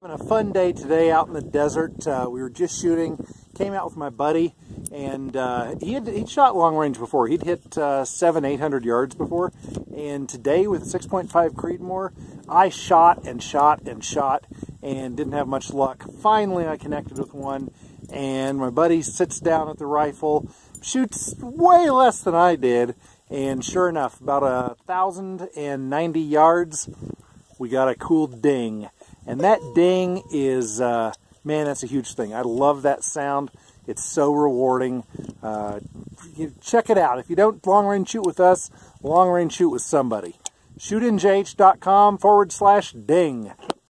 Having a fun day today out in the desert. Uh, we were just shooting, came out with my buddy, and uh, he had he'd shot long range before. He'd hit uh, seven, eight hundred yards before, and today with 6.5 Creedmoor, I shot and shot and shot and didn't have much luck. Finally, I connected with one, and my buddy sits down at the rifle, shoots way less than I did, and sure enough, about a thousand and ninety yards, we got a cool ding. And that ding is, uh, man, that's a huge thing. I love that sound. It's so rewarding. Uh, check it out. If you don't long range shoot with us, long range shoot with somebody. ShootinJH.com forward slash ding.